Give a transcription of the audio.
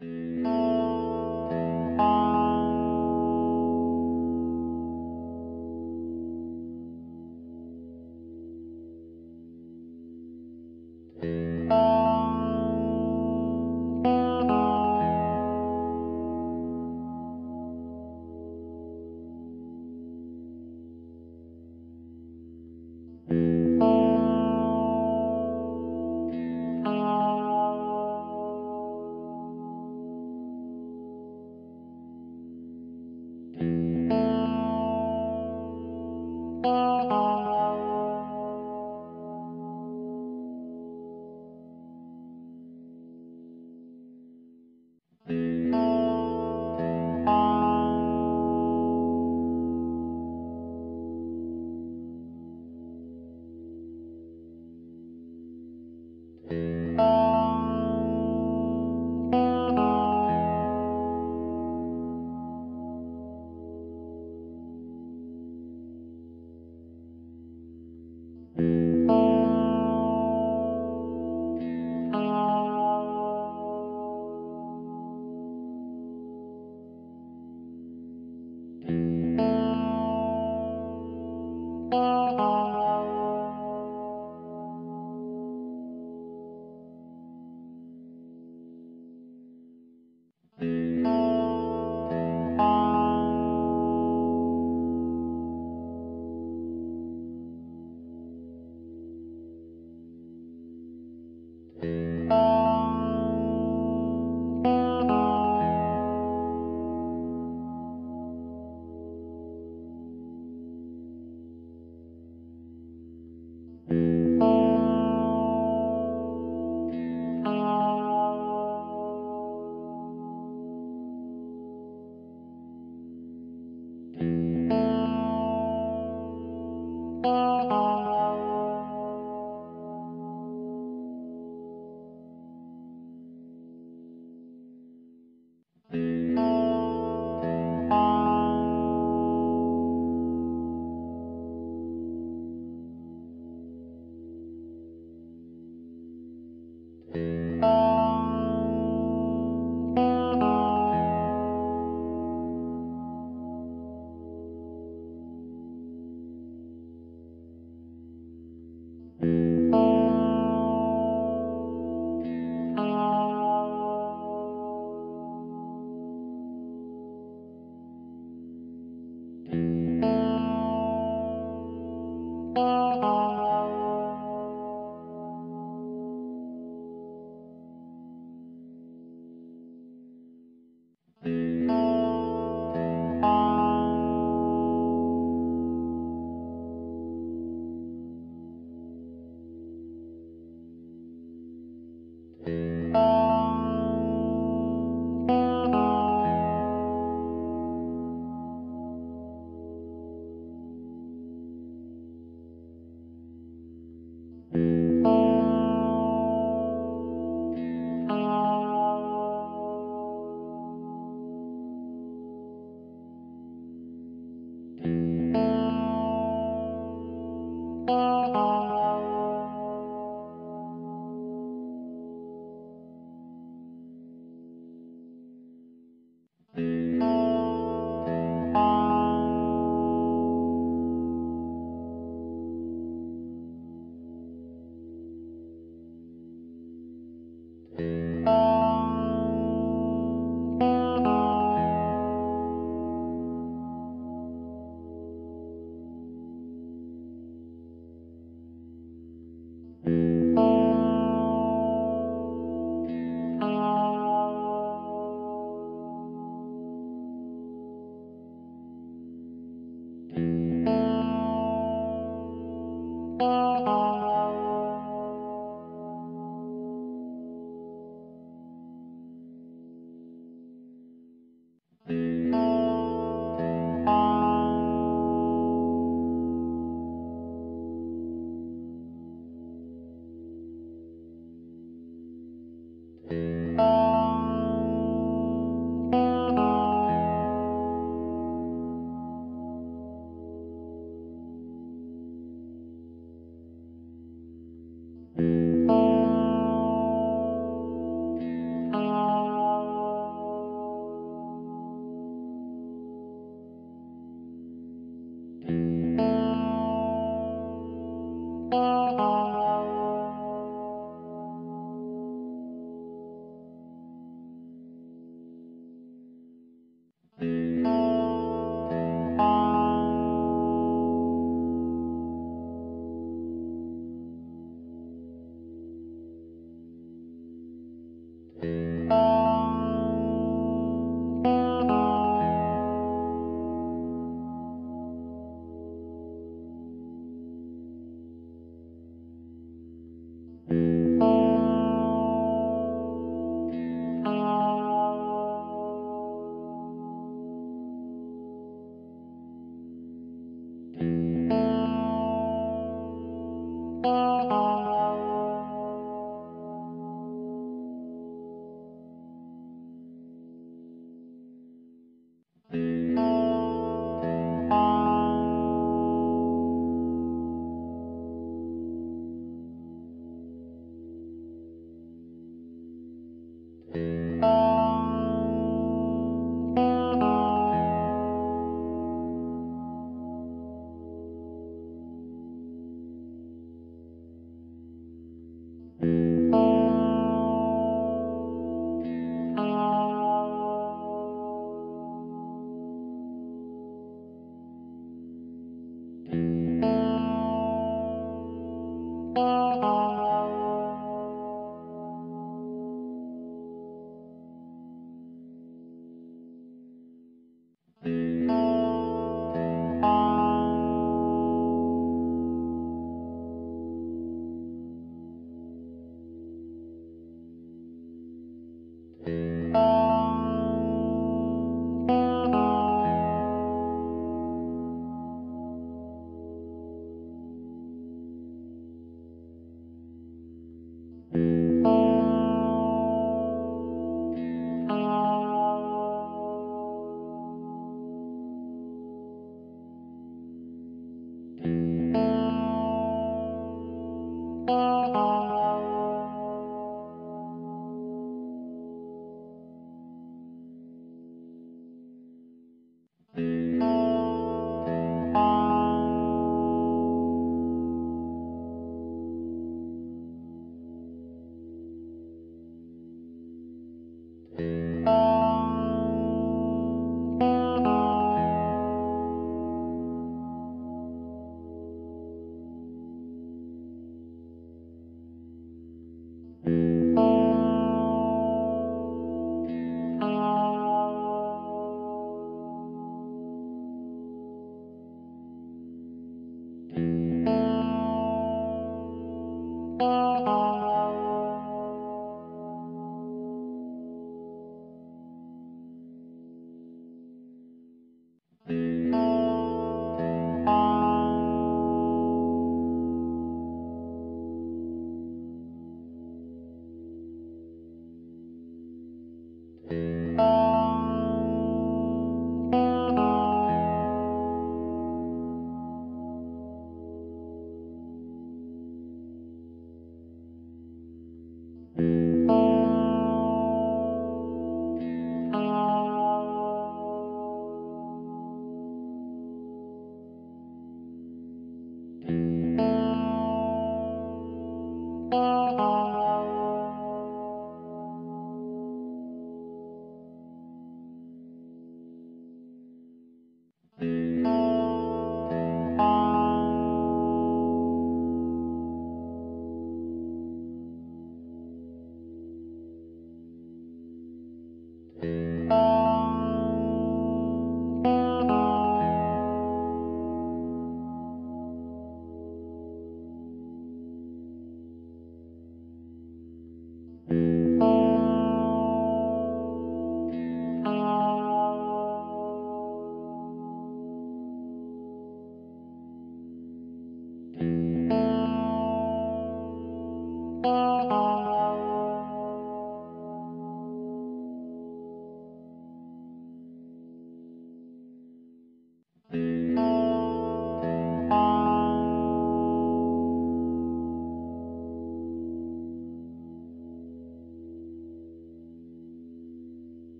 Bye.